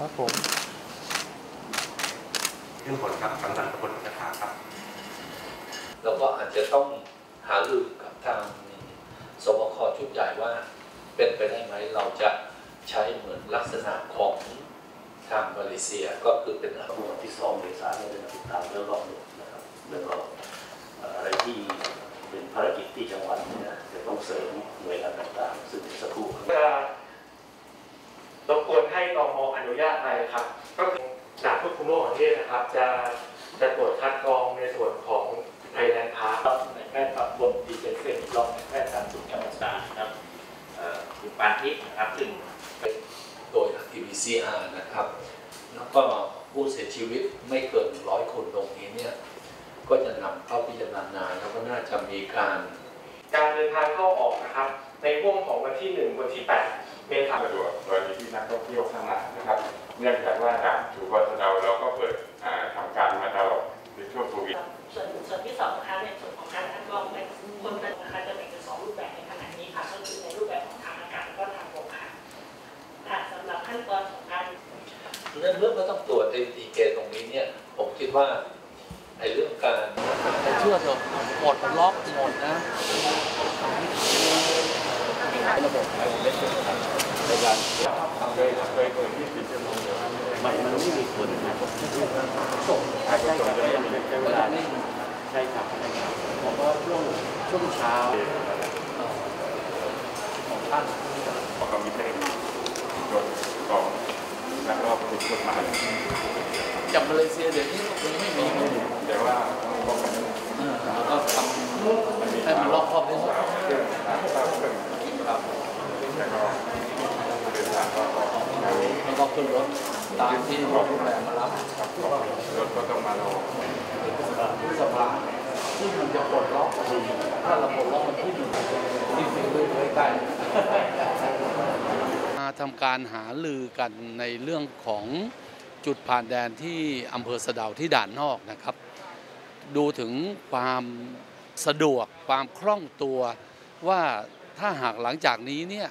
ครับผมขึ้นผลครับกำนันตำบลกระถาครับเราก็อาจจะต้องหารือกับทางสบคชุดใหญ่ว่าเป็นไปได้ไหมเราจะใช้เหมือนลักษณะของทางมาเลเซียก็คือเป็นทั้งหมดที่สองเมษายนเนี่ยติดตามเรื่องรอบหนึ่งนะครับแล้วก็เอ่ออะไรที่เป็นภารกิจที่จังหวัดเนี่ยจะต้องเสริมหน่วยงานต่างๆ ซึ่งสักครู่ จะรบกวนให้ตมอ นุญาตไปครับ ก็คือจากควบคุมโรคของประเทศนะครับ จะจะตรวจคัดกรองในส่วนของไทยแลนด์พาร์ครับในแพทย์ปรับบนดีเจนเฟนรองในแพทย์การสุขจังหวัดตราดนะครับเอ่อคุณปานทิพย์นะครับซึ่งโดย RT-PCR นะครับ แล้วก็ผู้เสียชีวิตไม่เกินร้อยคนตรงนี้เนี่ยก็จะนำเข้าพิจารณาแล้วก็น่าจะมีการ การเดินทางเข้าออกนะครับ ในห่วงของวันที่ 1 วันที่ 8 เมษายนสะดวกกรณีที่นักท่องเที่ยวเข้ามานะครับเนื่องจากว่าด่านถูกวัฒนาเราก็เปิดอ่าทำการมาตลอดในช่วงโควิดส่วนส่วนที่สองนะคะในส่วนของการคัดกรองเป็นคนเป็นนะคะจะแบ่งเป็นสองรูปแบบในขณะนี้ค่ะก็คือในรูปแบบของทางอากาศแล้วก็ทางบกค่ะค่ะสำหรับขั้นตอนของการเรื่องเรื่องก็ต้องตรวจ ATK ตรงนี้เนี่ยผมคิดว่าไอ้เรื่องการแต่เชื่อเถอะหมดมันล็อกหมดนะ ระบบไอโอเล็กในการเคยเคยเปิด24ชั่วโมงเดี๋ยวมันมันไม่มีคนนะส่งใช่ครับใช้เวลาใช่ครับใช่ครับผมว่าช่วงช่วงเช้าของท่านเพระเขามีเทคนิคตรวจกองแล้วก็ผิดกฎหมายจากมาเลเซียเดี๋ยวนี้ก็คงไม่มีแต่ว่าก็มันเออแล้วก็ทำให้มันรอบครอบที่สุด ครับแล้วก็ขึ้นรถตามที่โรงแรมมารับรถก็ต้องมารอพฤษภาซึ่มันจะปลดล็อกถ้าเราปลดล็อกมันที่หนึ่งที่สี่เลยใกล้มาทำการหาลือกันในเรื่องของจุดผ่านแดนที่อำเภอสะดาวที่ด่านนอกนะครับ ดูถึงความสะดวกความคล่องตัวว่า ถ้าหากหลังจากนี้เนี่ย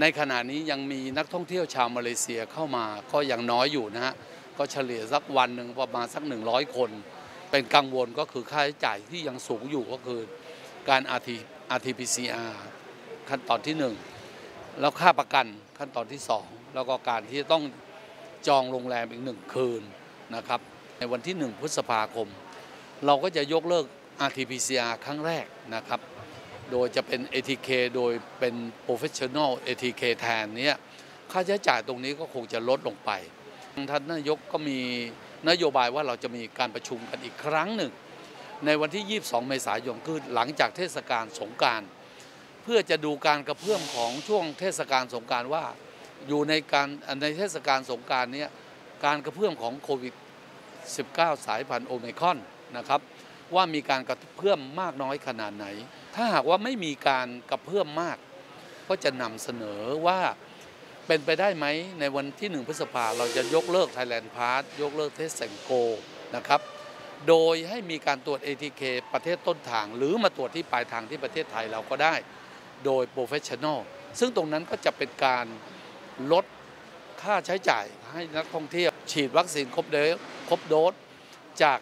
ในขณะนี้ยังมีนักท่องเที่ยวชาวมาเลเซียเข้ามาก็ยังน้อยอยู่นะฮะก็เฉลี่ยสักวันหนึ่งประมาณสัก 100 คน เป็นกังวลก็คือค่าใช้จ่ายที่ยังสูงอยู่ก็คือการ RT RT-PCR ขั้นตอนที่หนึ่งแล้วค่าประกันขั้นตอนที่ 2 แล้วก็การที่จะต้องจองโรงแรมอีกหนึ่งคืนนะครับในวันที่ 1 พฤษภาคม เราก็จะยกเลิก RT-PCR ครั้งแรกนะครับ โดยจะเป็น ATK โดยเป็น Professional ATK แทนเนี้ยค่าใช้จ่ายตรงนี้ก็คงจะลดลงไป ท่านนายกก็มีนโยบายว่าเราจะมีการประชุมกันอีกครั้งหนึ่ง ในวันที่ 22 เมษายนคือหลังจากเทศกาลสงการ เพื่อจะดูการกระเพื่อมของช่วงเทศกาลสงการว่าอยู่ในการในเทศกาลสงการนี้การกระเพื่อมของโควิด 19 สายพันธุ์โอไมครอนนะครับว่ามีการกระเพื่อมมากน้อยขนาดไหน ถ้าหากว่าไม่มีการกระเพื่อมมาก ก็จะนำเสนอว่าเป็นไปได้ไหมในวันที่ 1 พฤษภาเราจะยกเลิก Thailand Pass ยกเลิกเทสแซงโกนะครับ โดยให้มีการตรวจ ATK ประเทศต้นทาง หรือมาตรวจที่ปลายทางที่ประเทศไทยเราก็ได้ โดย Professional ซึ่งตรงนั้นก็จะเป็นการลดค่าใช้จ่ายให้นักท่องเที่ยว ฉีดวัคซีนครบเดสครบโดสจาก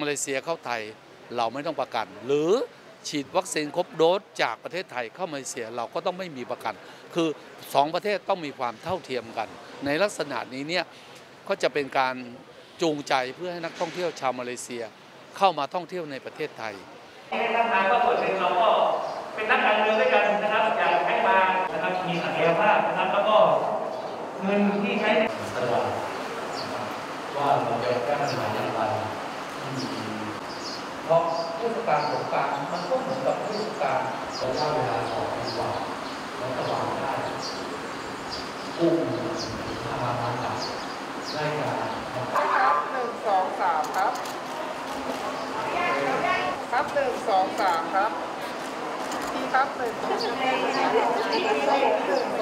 มาเลเซียเข้าไทยเราไม่ต้องประกัน หรือ ฉีดวัคซีนครบโดสจากประเทศไทยเข้ามาเลเซียเราก็ต้องไม่มีประกัน คือสองประเทศต้องมีความเท่าเทียมกัน ในลักษณะนี้เนี่ยก็จะเป็นการจูงใจเพื่อให้นักท่องเที่ยวชาวมาเลเซีย เข้ามาท่องเที่ยวในประเทศไทยให้ท่านมาก็ส่วนหนึ่งเราก็เป็นนักการเมืองด้วยกันนะครับอยากให้มานะครับมีศักยภาพนะครับแล้วก็เงินที่ใช้ในตลาดว่าเราจะแก้ปัญหาอย่างไรเพราะเทศกาลสงการมัน ก็เหมือนกับเทศกาลเราใช้เวลาสองปีกว่าเราสบางได้กุ้งห้าล้านบาทได้การครับหนึ่งสองสามครับ ครับหนึ่งสองสามครับ ที่ครับหนึ่งสองสามหนึ่งสองสาม